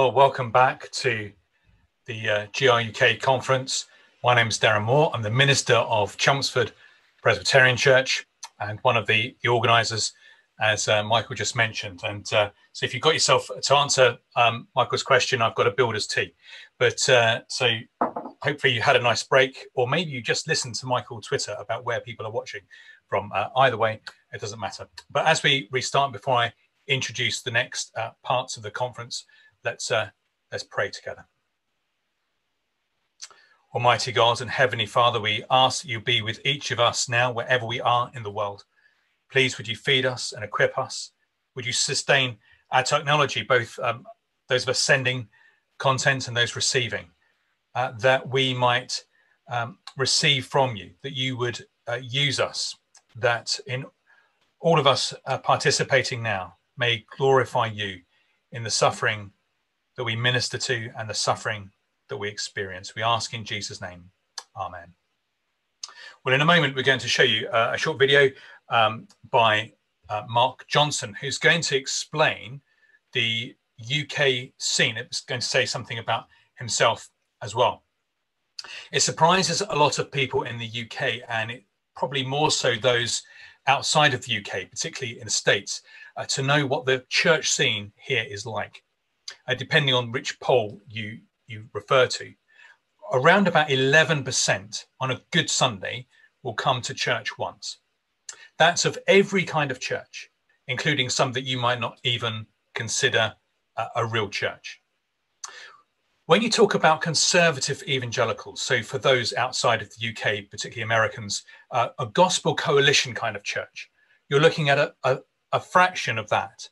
Well, welcome back to the uh, GRUK conference. My name is Darren Moore. I'm the minister of Chelmsford Presbyterian Church and one of the, the organisers, as uh, Michael just mentioned. And uh, so, if you've got yourself to answer um, Michael's question, I've got a builder's tea. But uh, so, hopefully, you had a nice break, or maybe you just listened to Michael Twitter about where people are watching from. Uh, either way, it doesn't matter. But as we restart, before I introduce the next uh, parts of the conference, let's uh, let's pray together. Almighty God and Heavenly Father, we ask you be with each of us now, wherever we are in the world. Please, would you feed us and equip us? Would you sustain our technology, both um, those of us sending content and those receiving, uh, that we might um, receive from you, that you would uh, use us, that in all of us uh, participating now may glorify you in the suffering that we minister to and the suffering that we experience. We ask in Jesus' name. Amen. Well, in a moment, we're going to show you uh, a short video um, by uh, Mark Johnston, who's going to explain the UK scene. It's going to say something about himself as well. It surprises a lot of people in the UK, and it probably more so those outside of the UK, particularly in the States, uh, to know what the church scene here is like. Uh, depending on which poll you you refer to, around about 11% on a good Sunday will come to church once. That's of every kind of church, including some that you might not even consider a, a real church. When you talk about conservative evangelicals, so for those outside of the UK, particularly Americans, uh, a gospel coalition kind of church, you're looking at a, a, a fraction of that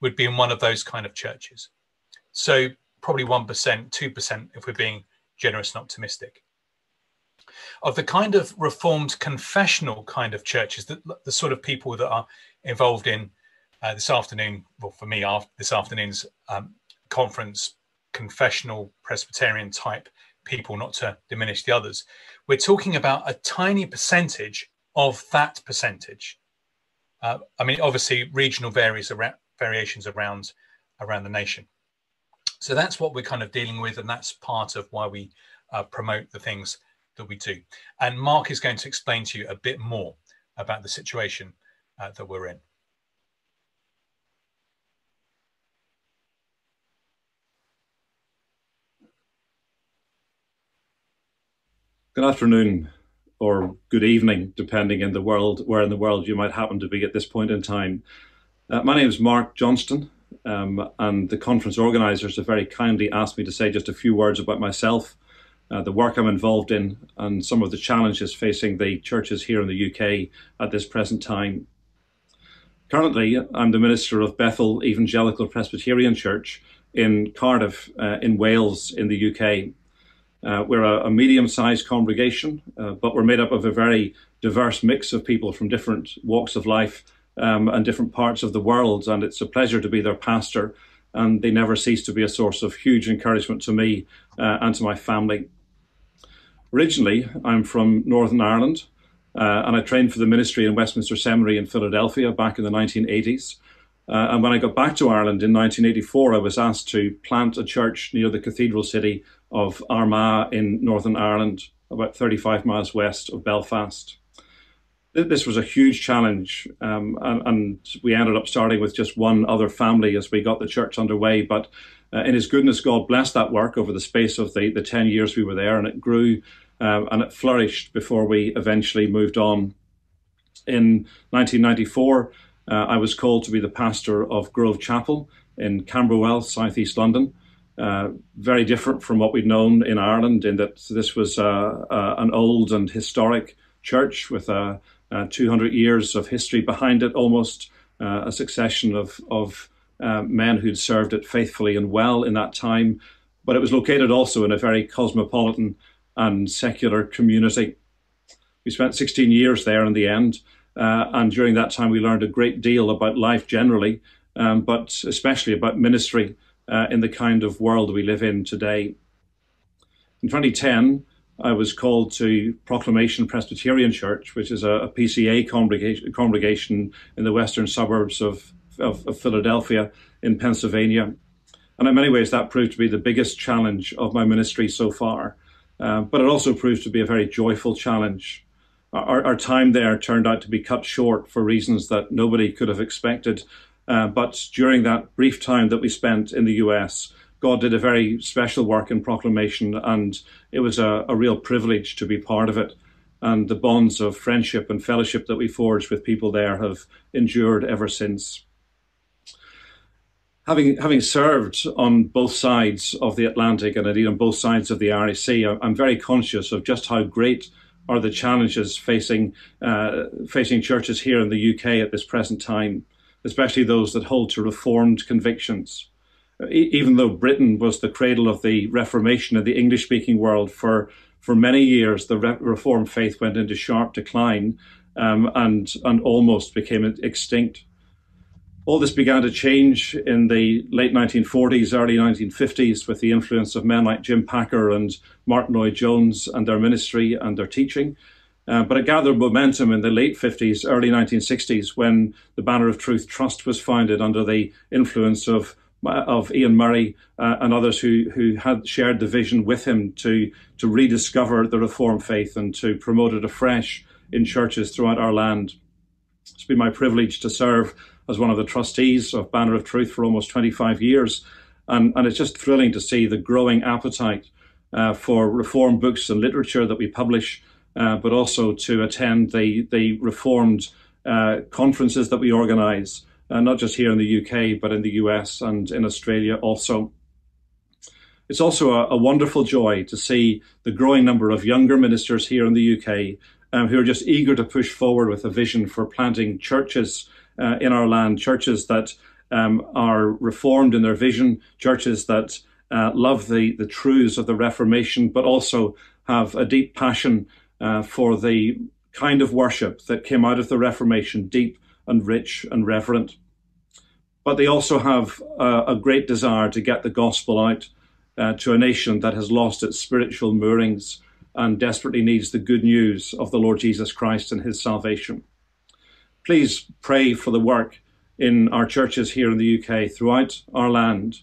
would be in one of those kind of churches. So probably 1%, 2% if we're being generous and optimistic. Of the kind of reformed confessional kind of churches, the, the sort of people that are involved in uh, this afternoon, well, for me, after this afternoon's um, conference, confessional Presbyterian type people, not to diminish the others, we're talking about a tiny percentage of that percentage. Uh, I mean, obviously, regional varies around, variations around around the nation. So that's what we're kind of dealing with, and that's part of why we uh, promote the things that we do. And Mark is going to explain to you a bit more about the situation uh, that we're in. Good afternoon or good evening, depending in the world where in the world you might happen to be at this point in time. Uh, my name is Mark Johnston. Um, and the conference organisers have very kindly asked me to say just a few words about myself, uh, the work I'm involved in, and some of the challenges facing the churches here in the UK at this present time. Currently, I'm the minister of Bethel Evangelical Presbyterian Church in Cardiff, uh, in Wales, in the UK. Uh, we're a, a medium sized congregation, uh, but we're made up of a very diverse mix of people from different walks of life um, and different parts of the world. And it's a pleasure to be their pastor. And they never cease to be a source of huge encouragement to me uh, and to my family. Originally, I'm from Northern Ireland, uh, and I trained for the ministry in Westminster Seminary in Philadelphia back in the 1980s. Uh, and when I got back to Ireland in 1984, I was asked to plant a church near the cathedral city of Armagh in Northern Ireland, about 35 miles west of Belfast this was a huge challenge, um, and, and, we ended up starting with just one other family as we got the church underway. But uh, in His goodness, God blessed that work over the space of the, the 10 years we were there, and it grew uh, and it flourished before we eventually moved on. In 1994, uh, I was called to be the pastor of Grove Chapel in Camberwell, southeast London. Uh, very different from what we'd known in Ireland, in that this was uh, uh, an old and historic church with a uh, 200 years of history behind it, almost uh, a succession of, of uh, men who'd served it faithfully and well in that time. But it was located also in a very cosmopolitan and secular community. We spent 16 years there in the end, uh, and during that time we learned a great deal about life generally, um, but especially about ministry uh, in the kind of world we live in today. In 2010, I was called to Proclamation Presbyterian Church, which is a, a PCA congregation, in the western suburbs of, of, of, Philadelphia in Pennsylvania. And in many ways, that proved to be the biggest challenge of my ministry so far. Uh, but it also proved to be a very joyful challenge. Our, our, time there turned out to be cut short for reasons that nobody could have expected. Uh, but during that brief time that we spent in the US, God did a very special work in proclamation, and it was a, a real privilege to be part of it. And the bonds of friendship and fellowship that we forged with people there have endured ever since having having served on both sides of the Atlantic and indeed on both sides of the Irish Sea, I'm very conscious of just how great are the challenges facing uh, facing churches here in the UK at this present time, especially those that hold to Reformed convictions. Even though Britain was the cradle of the Reformation in the English-speaking world for for many years, the Re- Reformed faith went into sharp decline um, and and almost became extinct all this began to change in the late 1940s, early 1950s with the influence of men like Jim Packer and Martyn Lloyd-Jones and their ministry and their teaching. Uh, but it gathered momentum in the late 50s, early 1960s when the Banner of Truth Trust was founded under the influence of of Iain Murray uh, and others who who had shared the vision with him to to rediscover the Reformed faith and to promote it afresh in churches throughout our land. It's been my privilege to serve as one of the trustees of Banner of Truth for almost 25 years. And, and it's just thrilling to see the growing appetite uh, for Reformed books and literature that we publish, uh, but also to attend the, the reformed uh, conferences that we organise, uh, not just here in the UK, but in the US and in Australia also. It's also a, a wonderful joy to see the growing number of younger ministers here in the UK um, who are just eager to push forward with a vision for planting churches uh, in our land, churches that um, are reformed in their vision, churches that uh, love the, the truths of the Reformation, but also have a deep passion uh, for the kind of worship that came out of the Reformation, deep and rich and reverent. But they also have a, a great desire to get the gospel out uh, to a nation that has lost its spiritual moorings and desperately needs the good news of the Lord Jesus Christ and his salvation please pray for the work in our churches here in the UK throughout our land,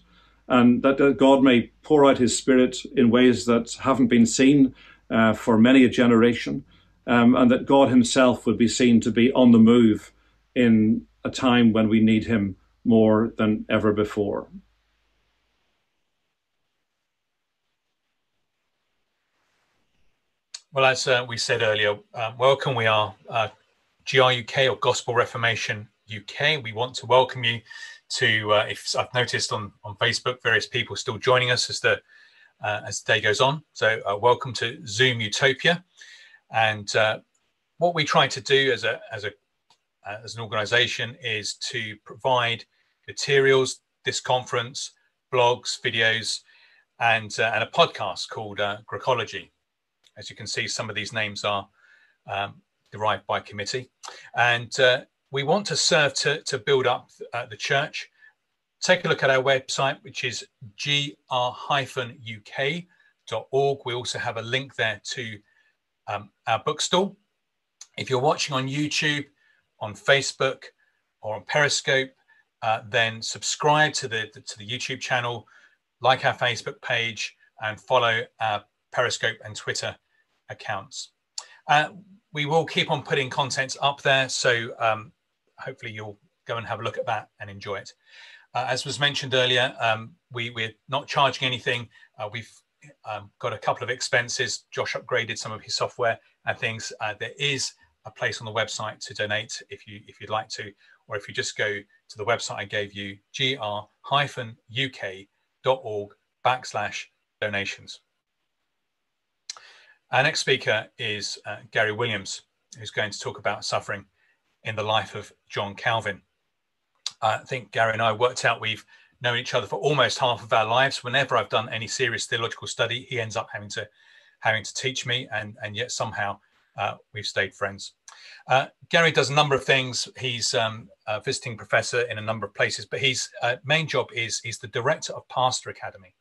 and that God may pour out His Spirit in ways that haven't been seen uh, for many a generation, um, and that God Himself would be seen to be on the move in a time when we need Him more than ever before. Well, as uh, we said earlier, uh, welcome. We are uh, GRUK or Gospel Reformation UK. We want to welcome you to, uh, if I've noticed on, on Facebook, various people still joining us as the, uh, as the day goes on. So uh, welcome to Zoomutopia. And uh, what we try to do as a, as a, uh, as an organization is to provide materials, this conference, blogs, videos, and, uh, and a podcast called uh, As you can see, some of these names are um, derived by committee. And uh, we want to serve to, to build up uh, the church. Take a look at our website, which is gr-uk.org. We also have a link there to um, our bookstall. If you're watching on YouTube, on Facebook, or on Periscope, uh, then subscribe to the, to the YouTube channel, like our Facebook page, and follow our Periscope and Twitter accounts. Uh, we will keep on putting content up there. So um, hopefully you'll go and have a look at that and enjoy it. Uh, as was mentioned earlier, um, we, we're not charging anything. Uh, we've um, got a couple of expenses. Josh upgraded some of his software and things. Uh, there is a place on the website to donate if you if you'd like to, or if you just go to the website I gave you, gr-uk.org backslash donations. Our next speaker is uh, Garry Williams, who's going to talk about suffering in the life of John Calvin. I think Garry and I worked out we've known each other for almost half of our lives. Whenever I've done any serious theological study, he ends up having to having to teach me, and and yet somehow uh, we've stayed friends. Uh, Garry does a number of things. He's um, a visiting professor in a number of places, but his uh, main job is he's the director of Pastor Academy.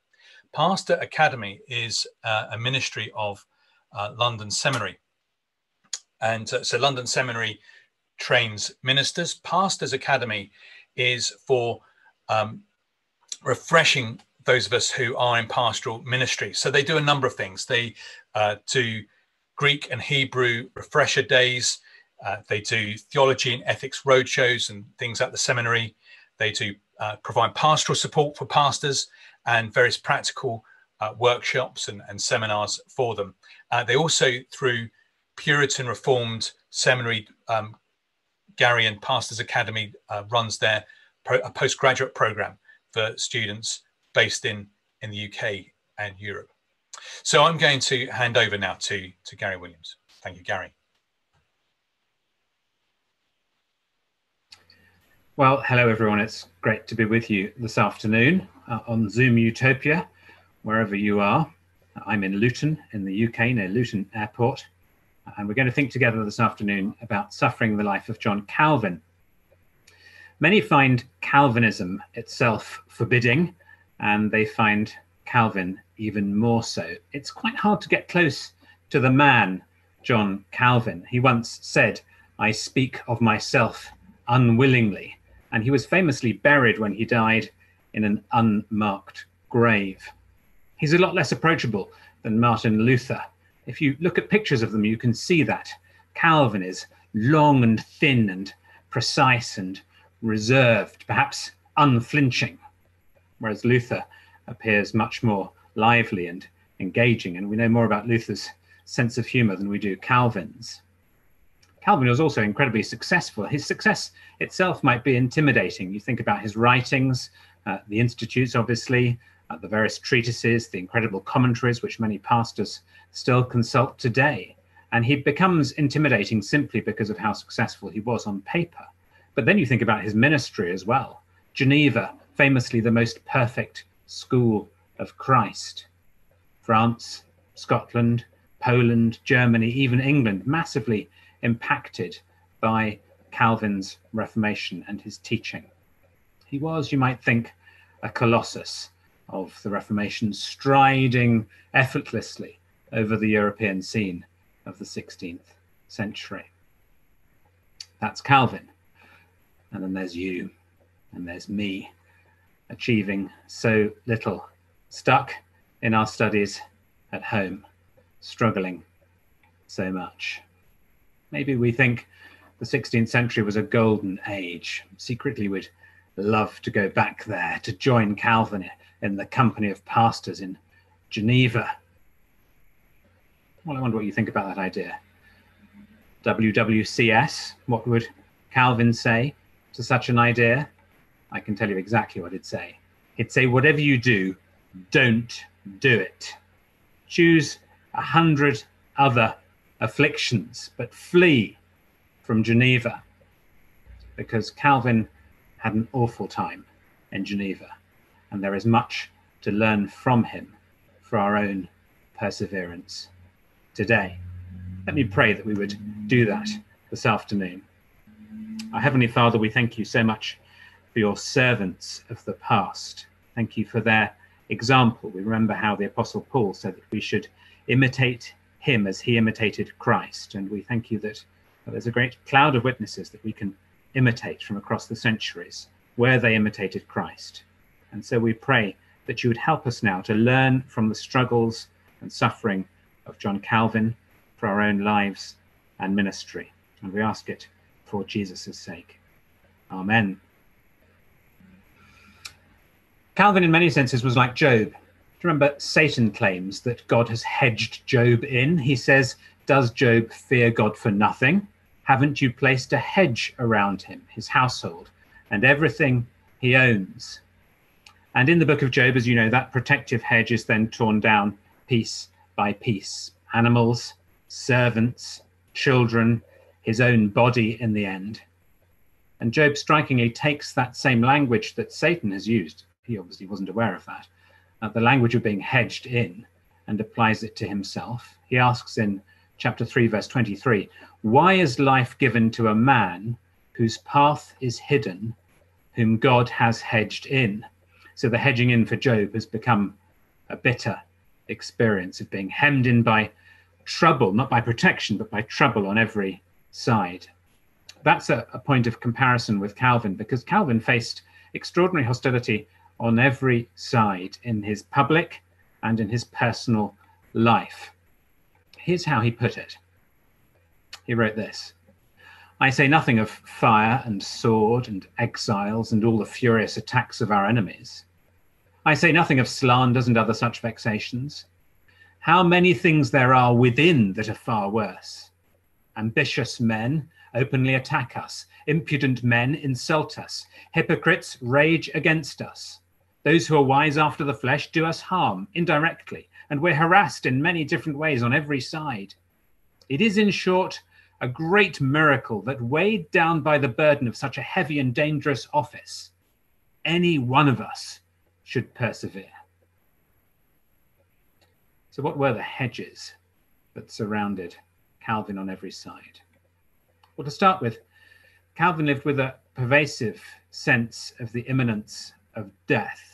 Pastor Academy is uh, a ministry of uh, London Seminary. And uh, so London Seminary trains ministers. Pastors Academy is for um, refreshing those of us who are in pastoral ministry. So they do a number of things. They do Greek and Hebrew refresher days. Uh, they do theology and ethics roadshows and things at the seminary. They do uh, provide pastoral support for pastors and various practical uh, workshops and, and, seminars for them. Uh, they also, through Puritan Reformed Seminary, um, Garry and Pastors Academy uh, runs their pro- postgraduate program for students based in, in the UK and Europe. So I'm going to hand over now to, to Garry Williams. Thank you, Garry. Well, hello everyone. It's great to be with you this afternoon uh, on Zoomutopia, wherever you are. I'm in Luton in the UK, near Luton Airport, and we're going to think together this afternoon about suffering the life of John Calvin. Many find Calvinism itself forbidding, and they find Calvin even more so. It's quite hard to get close to the man, John Calvin. He once said, I speak of myself unwillingly and he was famously buried when he died in an unmarked grave. He's a lot less approachable than Martin Luther. If you look at pictures of them, you can see that. Calvin is long and thin and precise and reserved, perhaps unflinching, whereas Luther appears much more lively and engaging. And we know more about Luther's sense of humor than we do Calvin's. Calvin was also incredibly successful. His success itself might be intimidating. You think about his writings, uh, the institutes, obviously, uh, the various treatises, the incredible commentaries, which many pastors still consult today. And he becomes intimidating simply because of how successful he was on paper. But then you think about his ministry as well. Geneva, famously the most perfect school of Christ. France, Scotland, Poland, Germany, even England, massively impacted by Calvin's Reformation and his teaching. He was, you might think, a colossus of the Reformation, striding effortlessly over the European scene of the 16th century. That's Calvin. And then there's you, and there's me, achieving so little, stuck in our studies at home, struggling so much. Maybe we think the 16th century was a golden age. Secretly, we'd love to go back there to join Calvin in the company of pastors in Geneva. Well, I wonder what you think about that idea. WWCS, what would Calvin say to such an idea? I can tell you exactly what he'd say. He'd say, whatever you do, don't do it. Choose a hundred other afflictions, but flee from Geneva because Calvin had an awful time in Geneva, and there is much to learn from him for our own perseverance today. Let me pray that we would do that this afternoon. Our Heavenly Father, we thank you so much for your servants of the past. Thank you for their example. We remember how the Apostle Paul said that we should imitate him as he imitated Christ. And we thank you that there's a great cloud of witnesses that we can imitate from across the centuries where they imitated Christ. And so we pray that you would help us now to learn from the struggles and suffering of John Calvin for our own lives and ministry. And we ask it for Jesus' sake. Amen. Calvin, in many senses, was like Job remember Satan claims that God has hedged Job in? He says, Does Job fear God for nothing? Haven't you placed a hedge around him, his household, and everything he owns? And in the book of Job, as you know, that protective hedge is then torn down piece by piece. Animals, servants, children, his own body in the end. And Job strikingly takes that same language that Satan has used. He obviously wasn't aware of that uh, the language of being hedged in and applies it to himself. He asks in chapter 3, verse 23 Why is life given to a man whose path is hidden, whom God has hedged in? So the hedging in for Job has become a bitter experience of being hemmed in by trouble, not by protection, but by trouble on every side. That's a, a point of comparison with Calvin because Calvin faced extraordinary hostility on every side in his public and in his personal life. Here's how he put it. He wrote this I say nothing of fire and sword and exiles and all the furious attacks of our enemies. I say nothing of slanders and other such vexations. How many things there are within that are far worse. Ambitious men openly attack us, impudent men insult us, hypocrites rage against us. Those who are wise after the flesh do us harm indirectly, and we're harassed in many different ways on every side. It is, in short, a great miracle that, weighed down by the burden of such a heavy and dangerous office, any one of us should persevere. So, what were the hedges that surrounded Calvin on every side? Well, to start with, Calvin lived with a pervasive sense of the imminence of death.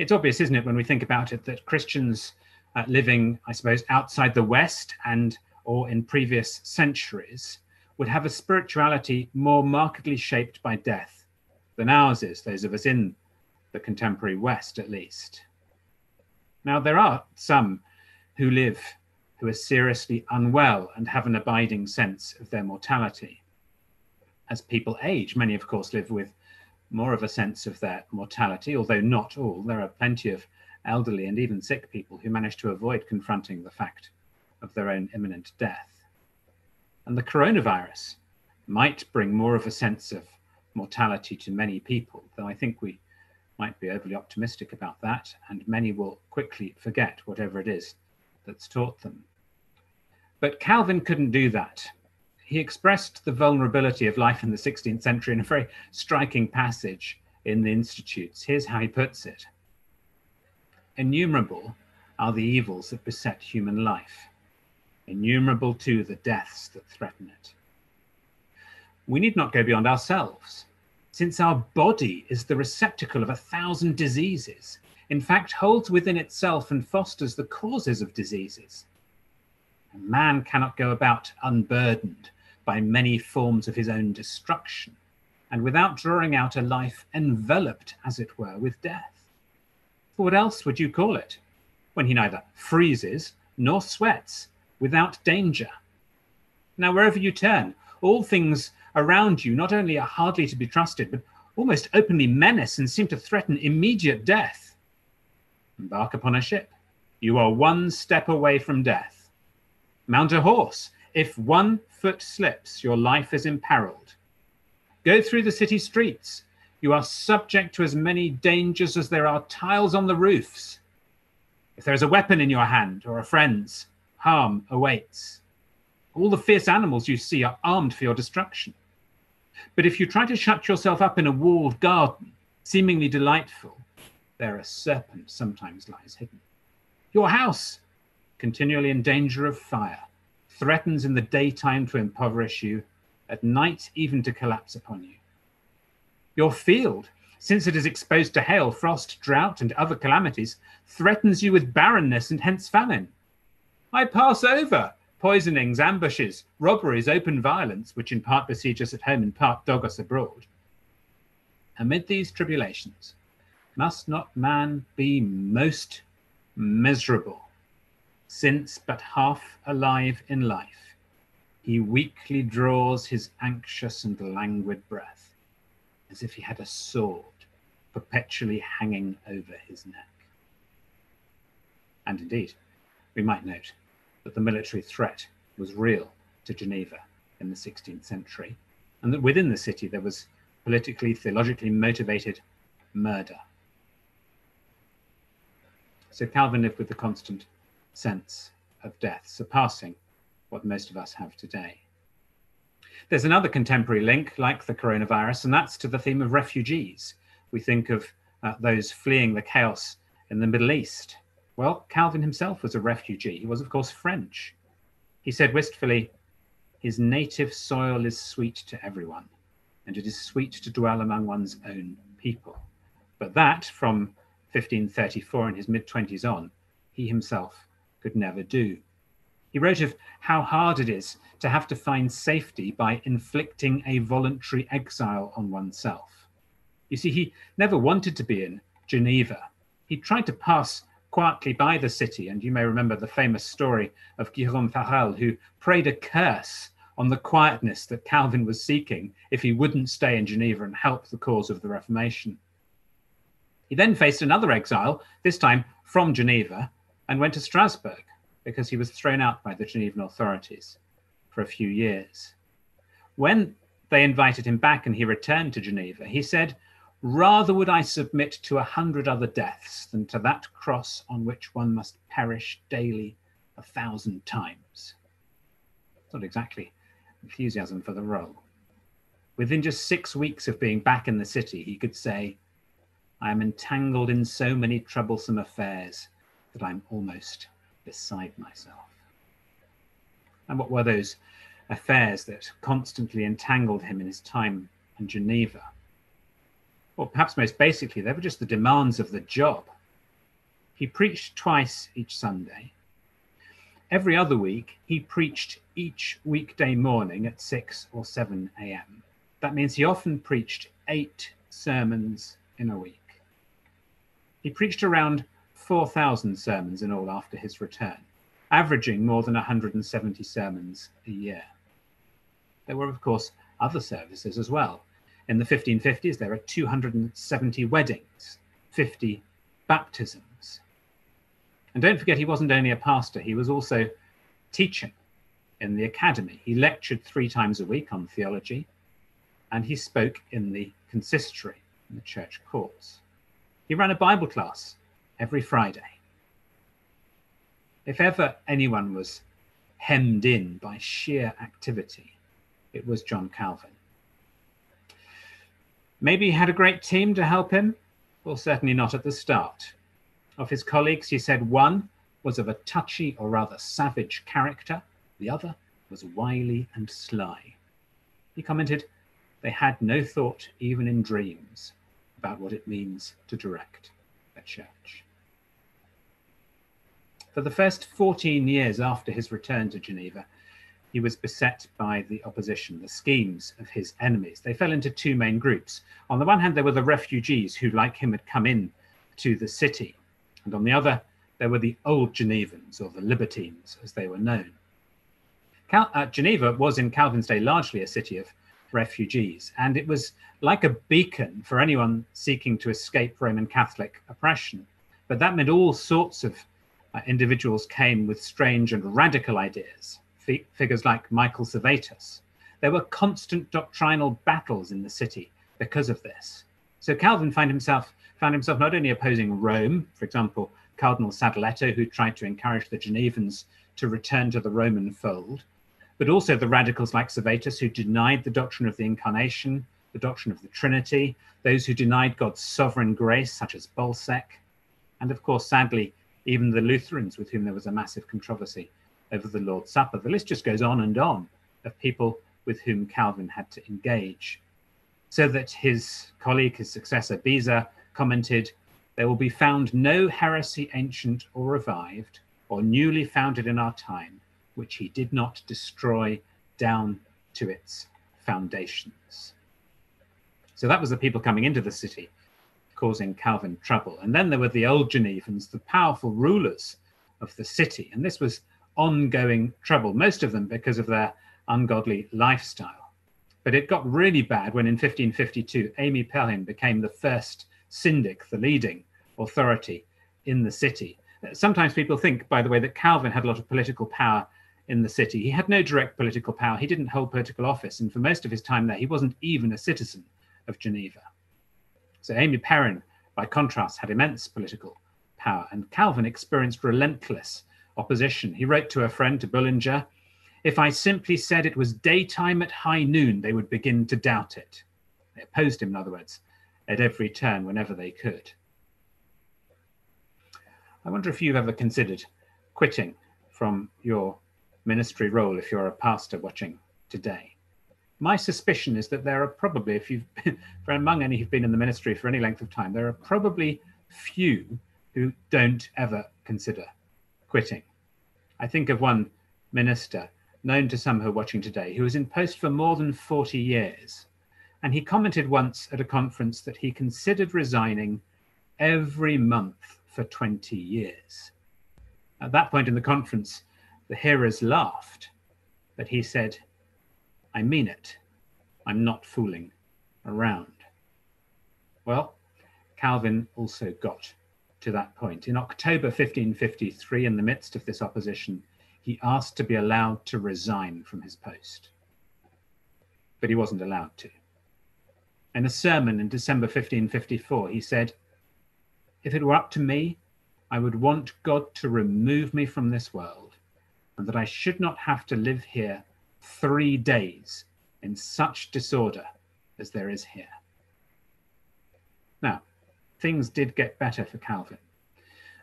It's obvious, isn't it, when we think about it, that Christians uh, living, I suppose, outside the West and or in previous centuries would have a spirituality more markedly shaped by death than ours is, those of us in the contemporary West at least. Now, there are some who live who are seriously unwell and have an abiding sense of their mortality. As people age, many, of course, live with more of a sense of their mortality, although not all. There are plenty of elderly and even sick people who manage to avoid confronting the fact of their own imminent death. And the coronavirus might bring more of a sense of mortality to many people, though I think we might be overly optimistic about that, and many will quickly forget whatever it is that's taught them. But Calvin couldn't do that. He expressed the vulnerability of life in the 16th century in a very striking passage in the Institutes. Here's how he puts it Innumerable are the evils that beset human life innumerable too the deaths that threaten it. We need not go beyond ourselves, since our body is the receptacle of a thousand diseases, in fact, holds within itself and fosters the causes of diseases. And man cannot go about unburdened by many forms of his own destruction, and without drawing out a life enveloped, as it were, with death. For what else would you call it, when he neither freezes nor sweats, without danger. Now, wherever you turn, all things around you not only are hardly to be trusted, but almost openly menace and seem to threaten immediate death. Embark upon a ship. You are one step away from death. Mount a horse. If one foot slips, your life is imperiled. Go through the city streets. You are subject to as many dangers as there are tiles on the roofs. If there is a weapon in your hand or a friend's, harm awaits. All the fierce animals you see are armed for your destruction. But if you try to shut yourself up in a walled garden, seemingly delightful, there a serpent sometimes lies hidden. Your house, continually in danger of fire, threatens in the daytime to impoverish you, at night even to collapse upon you. Your field, since it is exposed to hail, frost, drought, and other calamities, threatens you with barrenness and hence famine. I pass over poisonings, ambushes, robberies, open violence, which in part besiege us at home, in part dog us abroad. Amid these tribulations, must not man be most miserable, since but half alive in life, he weakly draws his anxious and languid breath, as if he had a sword perpetually hanging over his neck. And indeed, we might note that the military threat was real to Geneva in the 16th century, and that within the city there was politically, theologically motivated murder. So Calvin lived with the constant sense of death, surpassing what most of us have today. There's another contemporary link, like the coronavirus, and that's to the theme of refugees. We think of uh, those fleeing the chaos in the Middle East well, Calvin himself was a refugee. He was, of course, French. He said wistfully, His native soil is sweet to everyone, and it is sweet to dwell among one's own people. But that, from 1534 in his mid 20s on, he himself could never do. He wrote of how hard it is to have to find safety by inflicting a voluntary exile on oneself. You see, he never wanted to be in Geneva. He tried to pass quietly by the city, and you may remember the famous story of Guillaume Farel, who prayed a curse on the quietness that Calvin was seeking if he wouldn't stay in Geneva and help the cause of the Reformation. He then faced another exile, this time from Geneva, and went to Strasbourg because he was thrown out by the Genevan authorities for a few years. When they invited him back and he returned to Geneva, he said, Rather would I submit to a hundred other deaths than to that cross on which one must perish daily a thousand times. Not exactly enthusiasm for the role. Within just six weeks of being back in the city, he could say, I am entangled in so many troublesome affairs that I'm almost beside myself. And what were those affairs that constantly entangled him in his time in Geneva? Well, perhaps most basically, they were just the demands of the job. He preached twice each Sunday. Every other week, he preached each weekday morning at 6 or 7 a.m. That means he often preached eight sermons in a week. He preached around 4,000 sermons in all after his return, averaging more than 170 sermons a year. There were, of course, other services as well. In the 1550s, there are 270 weddings, 50 baptisms. And don't forget, he wasn't only a pastor, he was also teaching in the academy. He lectured three times a week on theology, and he spoke in the consistory, in the church courts. He ran a Bible class every Friday. If ever anyone was hemmed in by sheer activity, it was John Calvin. Maybe he had a great team to help him? Well, certainly not at the start. Of his colleagues, he said one was of a touchy or rather savage character, the other was wily and sly. He commented, they had no thought, even in dreams, about what it means to direct a church. For the first 14 years after his return to Geneva, he was beset by the opposition, the schemes of his enemies. They fell into two main groups. On the one hand, there were the refugees who, like him, had come in to the city. And on the other, there were the old Genevans, or the libertines, as they were known. Cal- uh, Geneva was in Calvin's day largely a city of refugees, and it was like a beacon for anyone seeking to escape Roman Catholic oppression. But that meant all sorts of uh, individuals came with strange and radical ideas, f- figures like Michael Servetus. There were constant doctrinal battles in the city because of this. So Calvin found himself found himself not only opposing Rome, for example, Cardinal Sadoleto, who tried to encourage the Genevans to return to the Roman fold, but also the radicals like Servetus, who denied the doctrine of the incarnation, the doctrine of the Trinity, those who denied God's sovereign grace, such as Bolsec, and of course, sadly, even the Lutherans, with whom there was a massive controversy over the Lord's Supper. The list just goes on and on of people with whom Calvin had to engage. So that his colleague, his successor, Beza, commented, There will be found no heresy ancient or revived, or newly founded in our time, which he did not destroy down to its foundations. So that was the people coming into the city causing Calvin trouble. And then there were the old Genevans, the powerful rulers of the city. And this was ongoing trouble, most of them because of their ungodly lifestyle. But it got really bad when in 1552, Ami Perrin became the first syndic, the leading authority in the city. Sometimes people think, by the way, that Calvin had a lot of political power in the city. He had no direct political power. He didn't hold political office. And for most of his time there, he wasn't even a citizen of Geneva. So Ami Perrin, by contrast, had immense political power, and Calvin experienced relentless opposition. He wrote to a friend, to Bullinger, if I simply said it was daytime at high noon, they would begin to doubt it. They opposed him, in other words, at every turn whenever they could. I wonder if you've ever considered quitting from your ministry role if you're a pastor watching today my suspicion is that there are probably, if you've for among any who've been in the ministry for any length of time, there are probably few who don't ever consider quitting. I think of one minister known to some who are watching today who was in post for more than 40 years. And he commented once at a conference that he considered resigning every month for 20 years. At that point in the conference, the hearers laughed, but he said, I mean it. I'm not fooling around. Well, Calvin also got to that point. In October 1553, in the midst of this opposition, he asked to be allowed to resign from his post. But he wasn't allowed to. In a sermon in December 1554, he said, If it were up to me, I would want God to remove me from this world, and that I should not have to live here three days in such disorder as there is here. Now, things did get better for Calvin.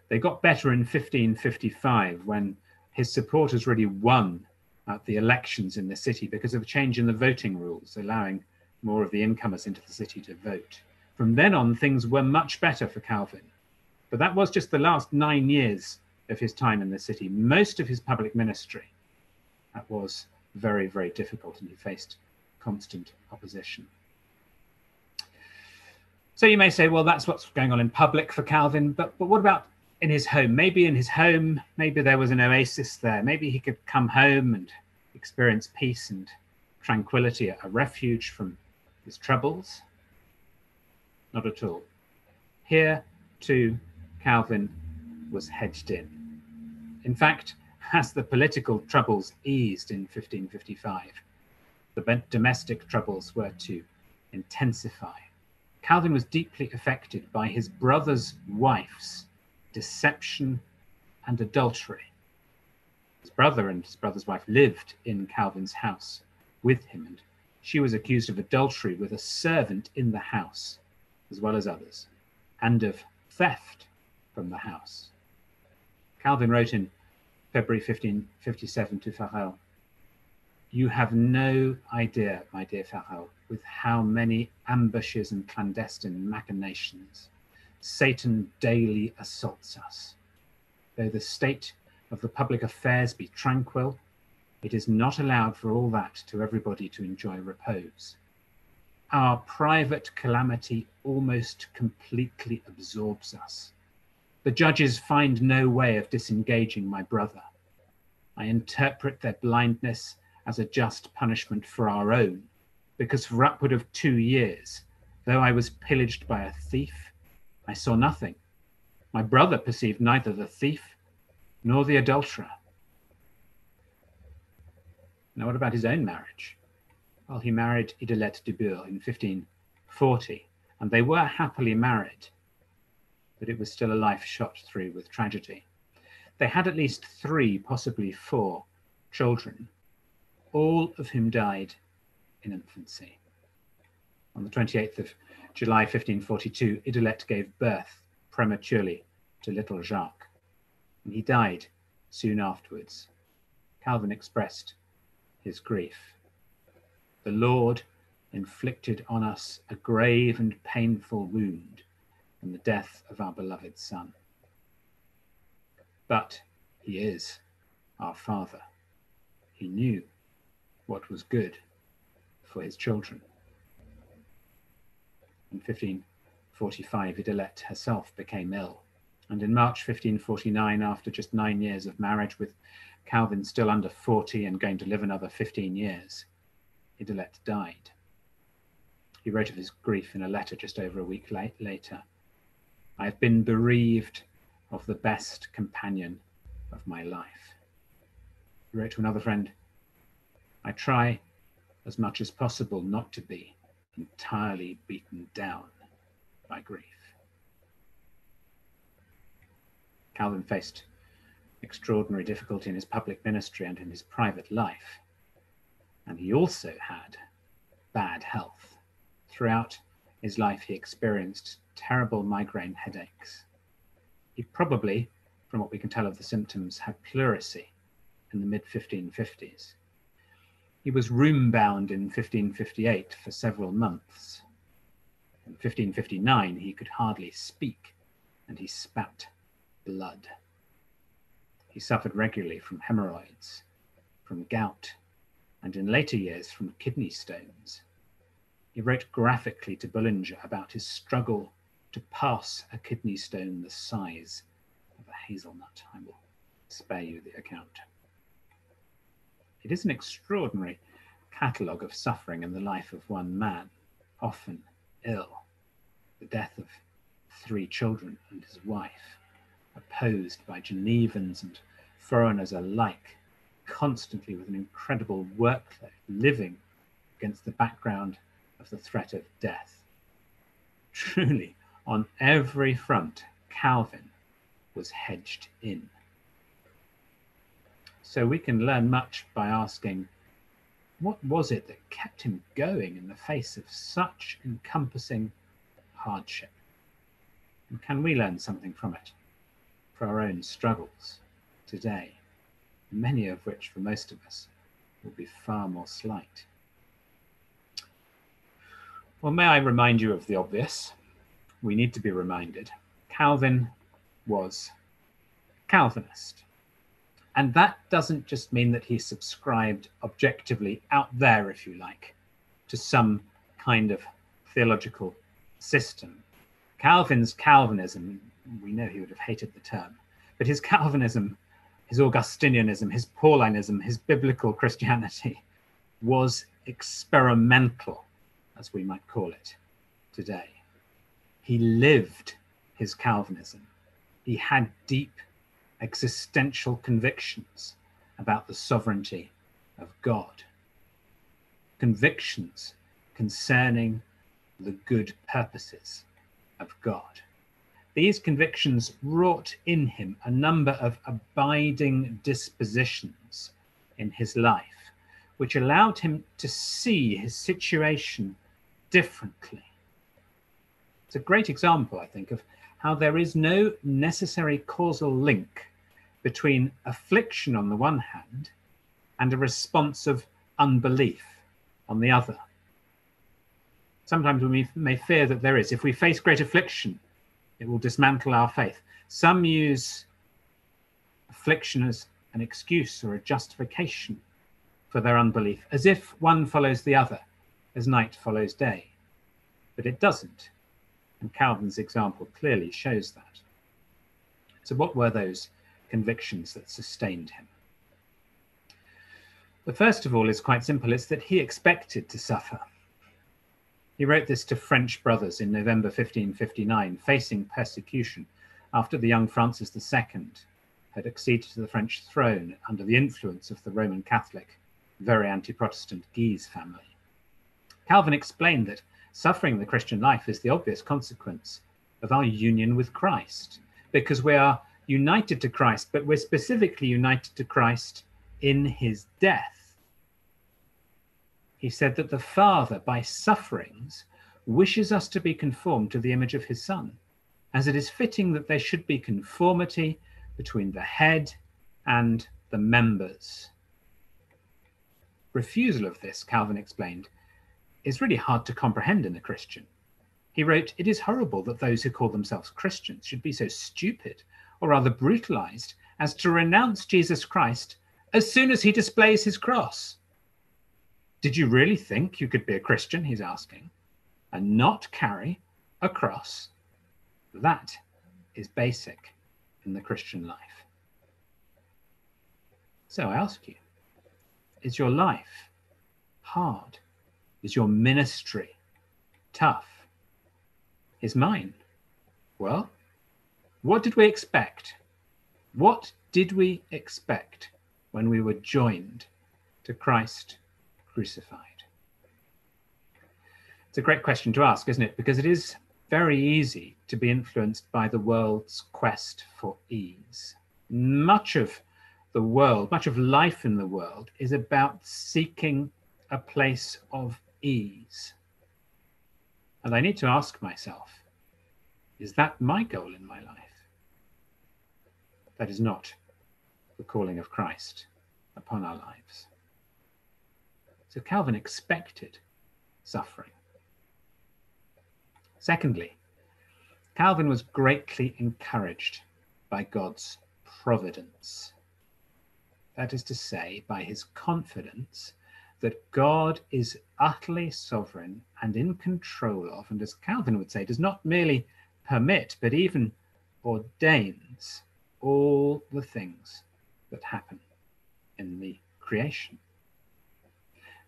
They got better in 1555 when his supporters really won at the elections in the city because of a change in the voting rules, allowing more of the incomers into the city to vote. From then on, things were much better for Calvin. But that was just the last nine years of his time in the city. Most of his public ministry that was very, very difficult, and he faced constant opposition. So you may say, well, that's what's going on in public for Calvin, but, but what about in his home? Maybe in his home, maybe there was an oasis there. Maybe he could come home and experience peace and tranquility, a refuge from his troubles. Not at all. Here, too, Calvin was hedged in. In fact, as the political troubles eased in 1555, the domestic troubles were to intensify. Calvin was deeply affected by his brother's wife's deception and adultery. His brother and his brother's wife lived in Calvin's house with him, and she was accused of adultery with a servant in the house, as well as others, and of theft from the house. Calvin wrote in February 1557 to Farel, You have no idea, my dear Farel, with how many ambushes and clandestine machinations Satan daily assaults us. Though the state of the public affairs be tranquil, it is not allowed for all that to everybody to enjoy repose. Our private calamity almost completely absorbs us. The judges find no way of disengaging my brother. I interpret their blindness as a just punishment for our own, because for upward of two years, though I was pillaged by a thief, I saw nothing. My brother perceived neither the thief nor the adulterer. Now, what about his own marriage? Well, he married Idelette de Buhl in 1540, and they were happily married, but it was still a life shot through with tragedy. They had at least three, possibly four, children, all of whom died in infancy. On the 28th of July 1542, Idelette gave birth prematurely to little Jacques, and he died soon afterwards. Calvin expressed his grief. The Lord inflicted on us a grave and painful wound in the death of our beloved Son. But he is our Father. He knew what was good for his children. In 1545, Idelette herself became ill, and in March 1549, after just nine years of marriage with Calvin still under 40 and going to live another 15 years, Idelette died. He wrote of his grief in a letter just over a week late, later. I have been bereaved of the best companion of my life. He wrote to another friend, I try as much as possible not to be entirely beaten down by grief. Calvin faced extraordinary difficulty in his public ministry and in his private life. And he also had bad health. Throughout his life, he experienced terrible migraine headaches. He probably, from what we can tell of the symptoms, had pleurisy in the mid 1550s. He was room bound in 1558 for several months. In 1559, he could hardly speak and he spat blood. He suffered regularly from hemorrhoids, from gout, and in later years from kidney stones. He wrote graphically to Bullinger about his struggle to pass a kidney stone the size of a hazelnut. I will spare you the account. It is an extraordinary catalogue of suffering in the life of one man, often ill, the death of three children and his wife, opposed by Genevans and foreigners alike, constantly with an incredible workload, living against the background of the threat of death. Truly, on every front, Calvin was hedged in. So we can learn much by asking what was it that kept him going in the face of such encompassing hardship? And can we learn something from it for our own struggles today, many of which for most of us will be far more slight? Well, may I remind you of the obvious? We need to be reminded. Calvin was Calvinist. And that doesn't just mean that he subscribed objectively out there, if you like, to some kind of theological system. Calvin's Calvinism, we know he would have hated the term, but his Calvinism, his Augustinianism, his Paulinism, his biblical Christianity was experimental, as we might call it today. He lived his Calvinism. He had deep existential convictions about the sovereignty of God, convictions concerning the good purposes of God. These convictions wrought in him a number of abiding dispositions in his life, which allowed him to see his situation differently. It's a great example, I think, of how there is no necessary causal link between affliction on the one hand and a response of unbelief on the other. Sometimes we may fear that there is. If we face great affliction, it will dismantle our faith. Some use affliction as an excuse or a justification for their unbelief, as if one follows the other, as night follows day. But it doesn't. And Calvin's example clearly shows that. So, what were those convictions that sustained him? The first of all is quite simple it's that he expected to suffer. He wrote this to French brothers in November 1559, facing persecution after the young Francis II had acceded to the French throne under the influence of the Roman Catholic, very anti Protestant Guise family. Calvin explained that Suffering the Christian life is the obvious consequence of our union with Christ, because we are united to Christ, but we're specifically united to Christ in his death. He said that the Father, by sufferings, wishes us to be conformed to the image of his Son, as it is fitting that there should be conformity between the head and the members. Refusal of this, Calvin explained, is really hard to comprehend in a Christian. He wrote, It is horrible that those who call themselves Christians should be so stupid, or rather brutalized, as to renounce Jesus Christ as soon as he displays his cross. Did you really think you could be a Christian? He's asking, and not carry a cross? That is basic in the Christian life. So I ask you, is your life hard? Is your ministry tough? Is mine? Well, what did we expect? What did we expect when we were joined to Christ crucified? It's a great question to ask, isn't it? Because it is very easy to be influenced by the world's quest for ease. Much of the world, much of life in the world is about seeking a place of ease. And I need to ask myself, is that my goal in my life? That is not the calling of Christ upon our lives. So Calvin expected suffering. Secondly, Calvin was greatly encouraged by God's providence. That is to say, by his confidence that God is utterly sovereign and in control of, and as Calvin would say, does not merely permit, but even ordains all the things that happen in the creation.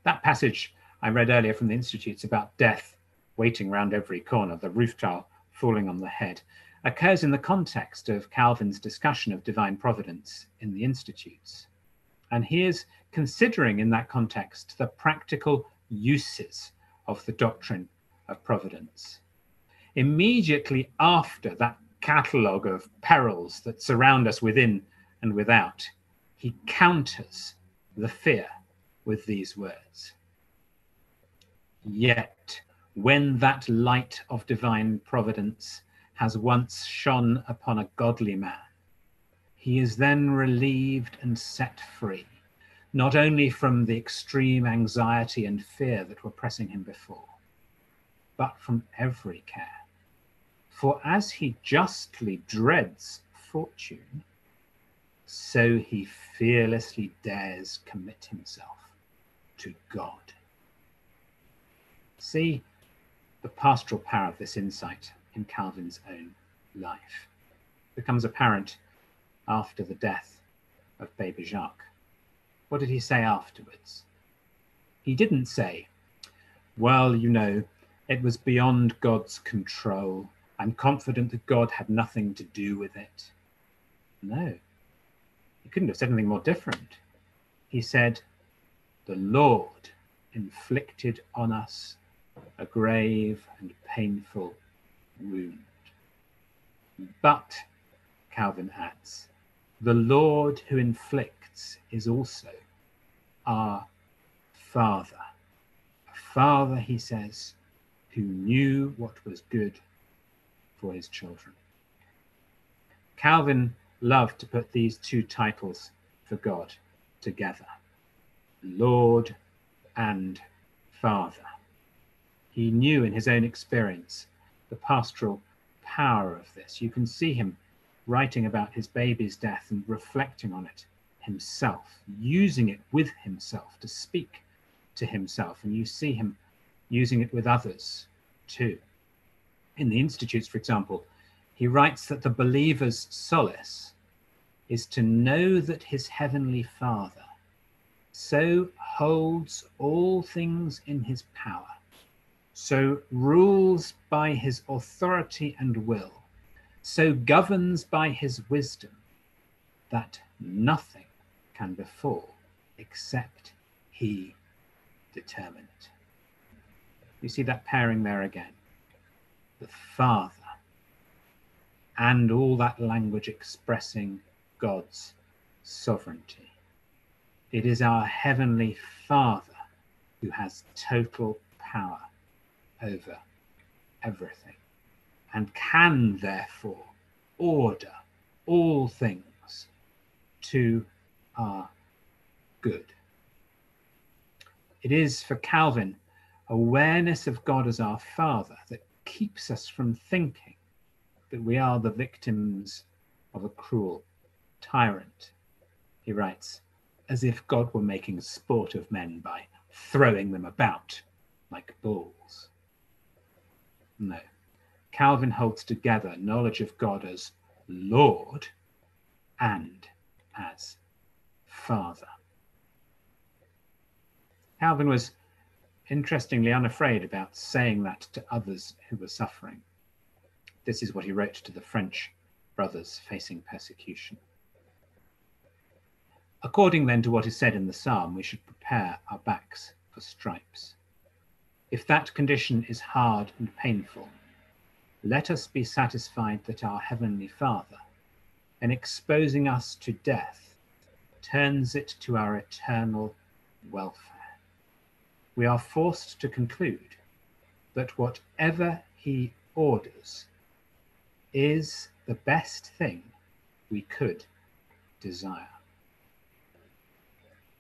That passage I read earlier from the Institutes about death waiting round every corner, the roof tile falling on the head, occurs in the context of Calvin's discussion of divine providence in the Institutes. And he is considering in that context the practical uses of the doctrine of providence. Immediately after that catalogue of perils that surround us within and without, he counters the fear with these words. Yet, when that light of divine providence has once shone upon a godly man, he is then relieved and set free, not only from the extreme anxiety and fear that were pressing him before, but from every care. For as he justly dreads fortune, so he fearlessly dares commit himself to God. See the pastoral power of this insight in Calvin's own life. Becomes apparent after the death of baby Jacques. What did he say afterwards? He didn't say, Well, you know, it was beyond God's control. I'm confident that God had nothing to do with it. No, he couldn't have said anything more different. He said, The Lord inflicted on us a grave and painful wound. But, Calvin adds, the Lord who inflicts is also our Father. A Father, he says, who knew what was good for his children. Calvin loved to put these two titles for God together Lord and Father. He knew in his own experience the pastoral power of this. You can see him writing about his baby's death and reflecting on it himself, using it with himself to speak to himself. And you see him using it with others too. In the Institutes, for example, he writes that the believer's solace is to know that his heavenly Father so holds all things in his power, so rules by his authority and will, so governs by his wisdom, that nothing can befall except he determine it. You see that pairing there again. The Father and all that language expressing God's sovereignty. It is our Heavenly Father who has total power over everything and can therefore order all things to our good. It is for Calvin awareness of God as our Father that keeps us from thinking that we are the victims of a cruel tyrant. He writes, as if God were making sport of men by throwing them about like bulls. No. Calvin holds together knowledge of God as Lord and as Father. Calvin was interestingly unafraid about saying that to others who were suffering. This is what he wrote to the French brothers facing persecution. According then to what is said in the psalm, we should prepare our backs for stripes. If that condition is hard and painful, let us be satisfied that our Heavenly Father, in exposing us to death, turns it to our eternal welfare. We are forced to conclude that whatever He orders is the best thing we could desire.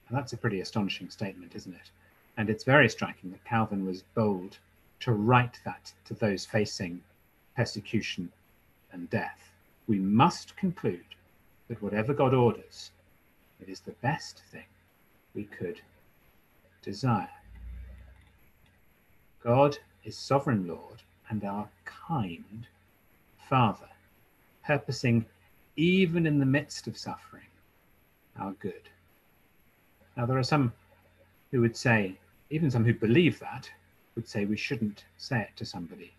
And that's a pretty astonishing statement, isn't it? And it's very striking that Calvin was bold to write that to those facing persecution and death. We must conclude that whatever God orders, it is the best thing we could desire. God is sovereign Lord and our kind Father, purposing even in the midst of suffering our good. Now, there are some who would say, even some who believe that, would say we shouldn't say it to somebody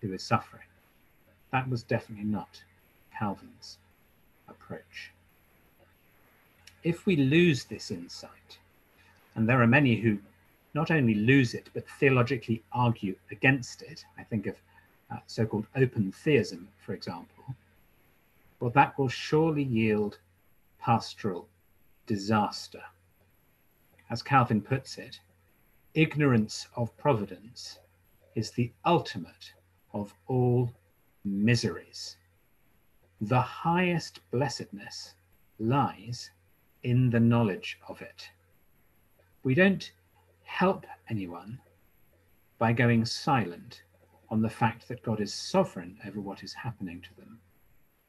who is suffering. That was definitely not Calvin's approach. If we lose this insight, and there are many who not only lose it, but theologically argue against it, I think of uh, so called open theism, for example, well, that will surely yield pastoral disaster. As Calvin puts it, ignorance of providence is the ultimate of all miseries. The highest blessedness lies in the knowledge of it. We don't help anyone by going silent on the fact that God is sovereign over what is happening to them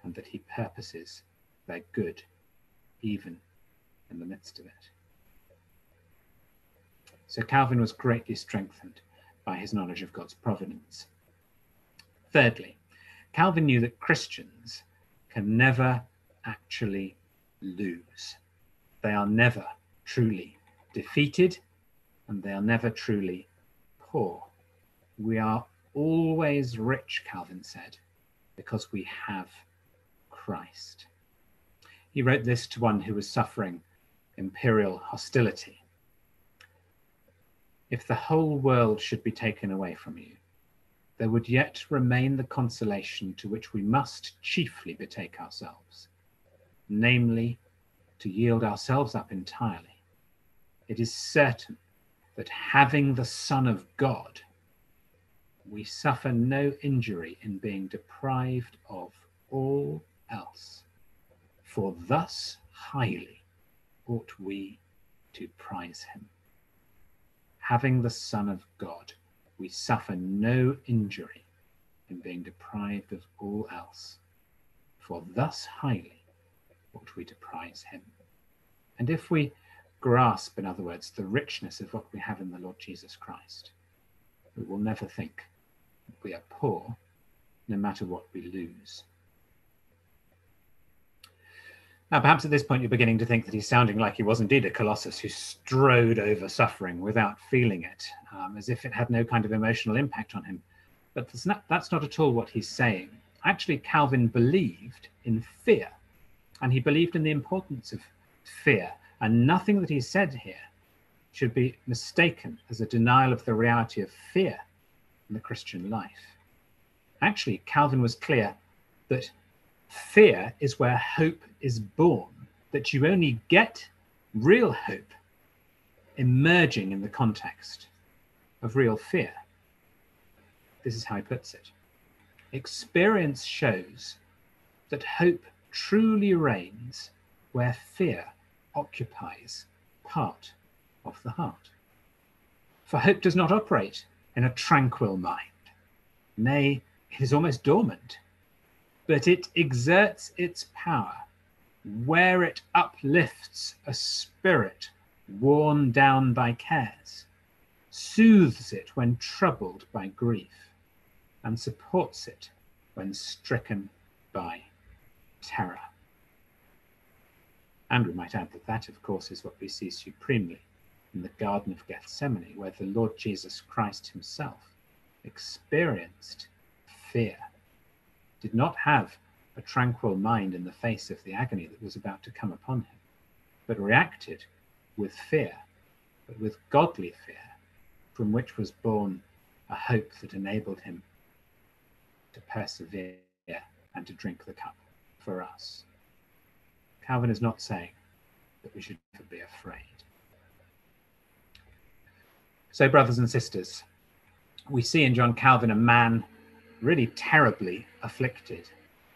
and that he purposes their good even in the midst of it. So Calvin was greatly strengthened by his knowledge of God's providence. Thirdly, Calvin knew that Christians can never actually lose. They are never truly defeated and they are never truly poor. We are always rich, Calvin said, because we have Christ. He wrote this to one who was suffering imperial hostility. If the whole world should be taken away from you, there would yet remain the consolation to which we must chiefly betake ourselves, namely, to yield ourselves up entirely. It is certain that having the Son of God, we suffer no injury in being deprived of all else. For thus highly ought we to prize him. Having the Son of God, we suffer no injury in being deprived of all else. For thus highly ought we to prize him. And if we grasp, in other words, the richness of what we have in the Lord Jesus Christ, we will never think we are poor, no matter what we lose. Now, perhaps at this point, you're beginning to think that he's sounding like he was indeed a colossus who strode over suffering without feeling it, um, as if it had no kind of emotional impact on him. But that's not, that's not at all what he's saying. Actually, Calvin believed in fear, and he believed in the importance of fear. And nothing that he said here should be mistaken as a denial of the reality of fear in the Christian life. Actually, Calvin was clear that fear is where hope is born, that you only get real hope emerging in the context of real fear. This is how he puts it. Experience shows that hope truly reigns where fear occupies part of the heart. For hope does not operate in a tranquil mind. Nay, it is almost dormant but it exerts its power where it uplifts a spirit worn down by cares, soothes it when troubled by grief, and supports it when stricken by terror. And we might add that that, of course, is what we see supremely in the Garden of Gethsemane, where the Lord Jesus Christ himself experienced fear did not have a tranquil mind in the face of the agony that was about to come upon him, but reacted with fear, but with godly fear, from which was born a hope that enabled him to persevere and to drink the cup for us. Calvin is not saying that we should be afraid. So, brothers and sisters, we see in John Calvin a man really terribly afflicted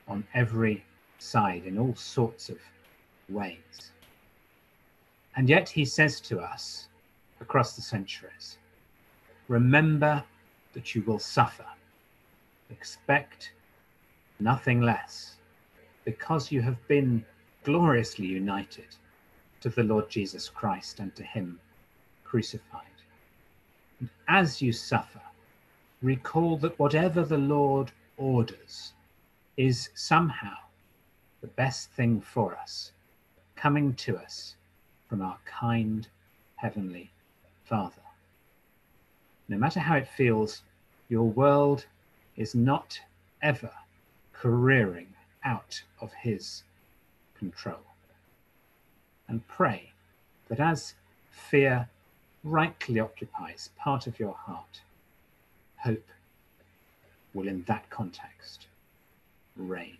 on every side in all sorts of ways. And yet he says to us across the centuries remember that you will suffer. Expect nothing less because you have been gloriously united to the Lord Jesus Christ and to him crucified. And as you suffer, recall that whatever the Lord orders, is somehow the best thing for us, coming to us from our kind Heavenly Father. No matter how it feels, your world is not ever careering out of His control. And pray that as fear rightly occupies part of your heart, hope will, in that context, reign.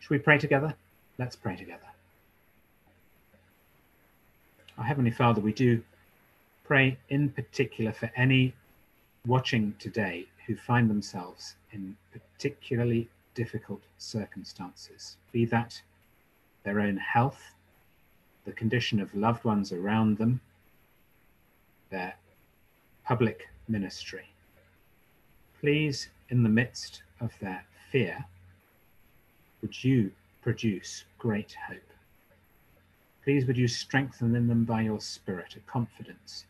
Should we pray together? Let's pray together. Our Heavenly Father, we do pray in particular for any watching today who find themselves in particularly difficult circumstances, be that their own health, the condition of loved ones around them, their public ministry. Please, in the midst of their fear, would you produce great hope? Please, would you strengthen in them by your Spirit a confidence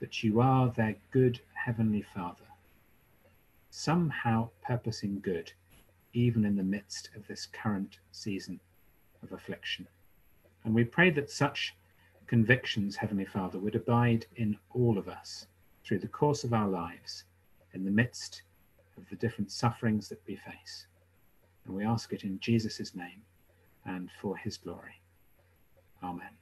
that you are their good Heavenly Father, somehow purposing good, even in the midst of this current season of affliction. And we pray that such convictions, Heavenly Father, would abide in all of us through the course of our lives, in the midst of the different sufferings that we face. And we ask it in Jesus' name and for his glory. Amen.